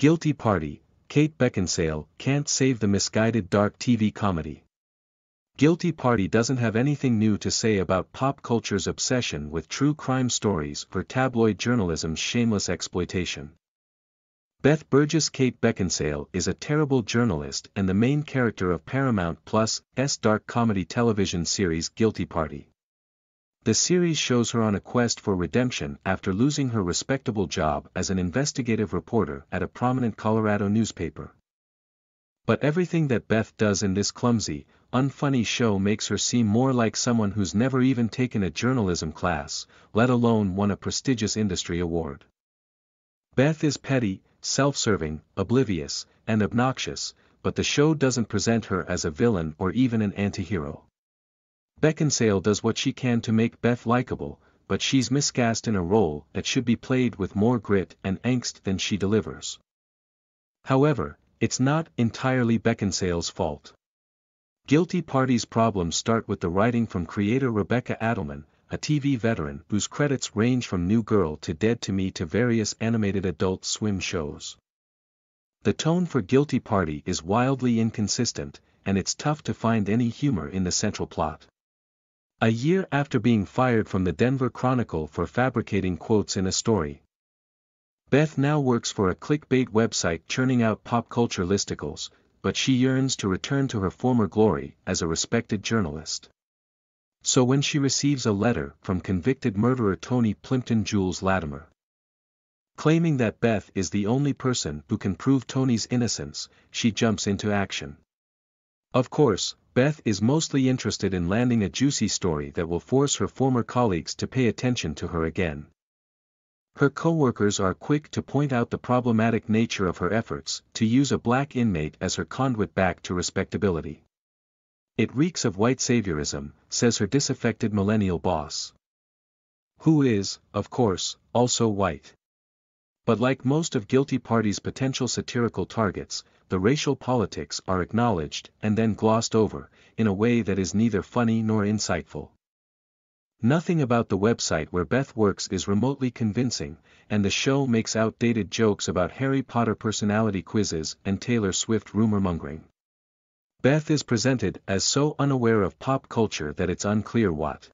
Guilty Party, Kate Beckinsale can't save the misguided dark TV comedy. Guilty Party doesn't have anything new to say about pop culture's obsession with true crime stories or tabloid journalism's shameless exploitation. Beth Burgess Kate Beckinsale is a terrible journalist and the main character of Paramount Plus' S dark comedy television series Guilty Party. The series shows her on a quest for redemption after losing her respectable job as an investigative reporter at a prominent Colorado newspaper. But everything that Beth does in this clumsy, unfunny show makes her seem more like someone who's never even taken a journalism class, let alone won a prestigious industry award. Beth is petty, self-serving, oblivious, and obnoxious, but the show doesn't present her as a villain or even an anti-hero. Beckinsale does what she can to make Beth likable, but she's miscast in a role that should be played with more grit and angst than she delivers. However, it's not entirely Beckinsale's fault. Guilty Party's problems start with the writing from creator Rebecca Addelman, a TV veteran whose credits range from New Girl to Dead to Me to various animated adult swim shows. The tone for Guilty Party is wildly inconsistent, and it's tough to find any humor in the central plot. A year after being fired from the Denver Chronicle for fabricating quotes in a story. Beth now works for a clickbait website churning out pop culture listicles, but she yearns to return to her former glory as a respected journalist. So when she receives a letter from convicted murderer Tony Plimpton Jules Latimer, claiming that Beth is the only person who can prove Tony's innocence, she jumps into action. Of course, Beth is mostly interested in landing a juicy story that will force her former colleagues to pay attention to her again. Her co-workers are quick to point out the problematic nature of her efforts to use a black inmate as her conduit back to respectability. It reeks of white saviorism, says her disaffected millennial boss. Who is, of course, also white. But like most of Guilty Party's potential satirical targets, the racial politics are acknowledged and then glossed over, in a way that is neither funny nor insightful. Nothing about the website where Beth works is remotely convincing, and the show makes outdated jokes about Harry Potter personality quizzes and Taylor Swift rumor-mongering. Beth is presented as so unaware of pop culture that it's unclear what.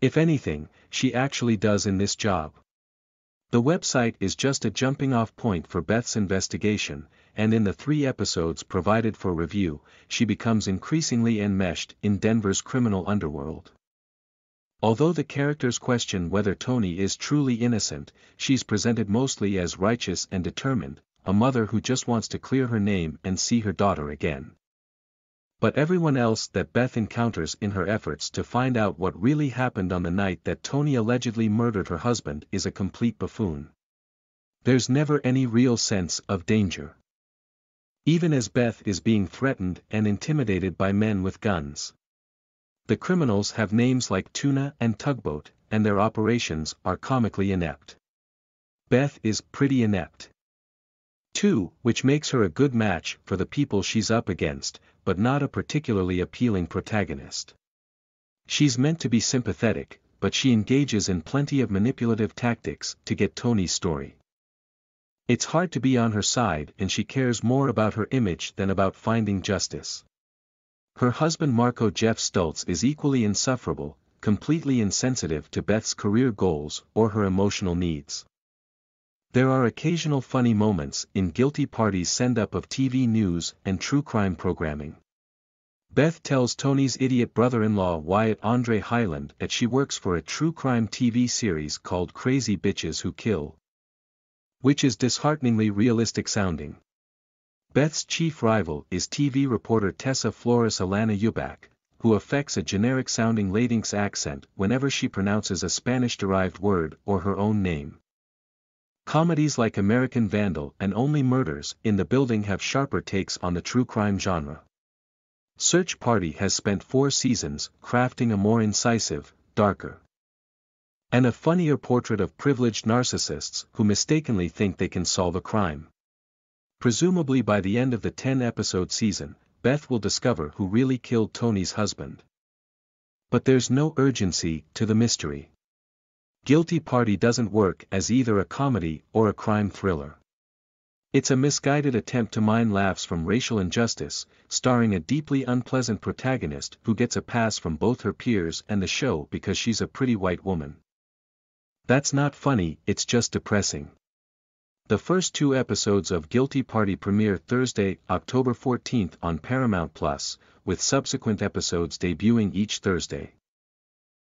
If anything, she actually does in this job. The website is just a jumping-off point for Beth's investigation, and in the three episodes provided for review, she becomes increasingly enmeshed in Denver's criminal underworld. Although the characters question whether Tony is truly innocent, she's presented mostly as righteous and determined, a mother who just wants to clear her name and see her daughter again. But everyone else that Beth encounters in her efforts to find out what really happened on the night that Tony allegedly murdered her husband is a complete buffoon. There's never any real sense of danger. Even as Beth is being threatened and intimidated by men with guns. The criminals have names like Tuna and Tugboat, and their operations are comically inept. Beth is pretty inept. 2. Which makes her a good match for the people she's up against, but not a particularly appealing protagonist. She's meant to be sympathetic, but she engages in plenty of manipulative tactics to get Tony's story. It's hard to be on her side and she cares more about her image than about finding justice. Her husband Marco Geoff Stults is equally insufferable, completely insensitive to Beth's career goals or her emotional needs. There are occasional funny moments in Guilty Party's send-up of TV news and true crime programming. Beth tells Tony's idiot brother-in-law Wyatt Andre Hyland that she works for a true crime TV series called Crazy Bitches Who Kill, which is dishearteningly realistic sounding. Beth's chief rival is TV reporter Tessa Flores Alanna Ubach, who affects a generic-sounding Latinx accent whenever she pronounces a Spanish-derived word or her own name. Comedies like American Vandal and Only Murders in the Building have sharper takes on the true crime genre. Search Party has spent four seasons crafting a more incisive, darker, and a funnier portrait of privileged narcissists who mistakenly think they can solve a crime. Presumably by the end of the 10-episode season, Beth will discover who really killed Tony's husband. But there's no urgency to the mystery. Guilty Party doesn't work as either a comedy or a crime thriller. It's a misguided attempt to mine laughs from racial injustice, starring a deeply unpleasant protagonist who gets a pass from both her peers and the show because she's a pretty white woman. That's not funny, it's just depressing. The first two episodes of Guilty Party premiere Thursday, October 14 on Paramount Plus, with subsequent episodes debuting each Thursday.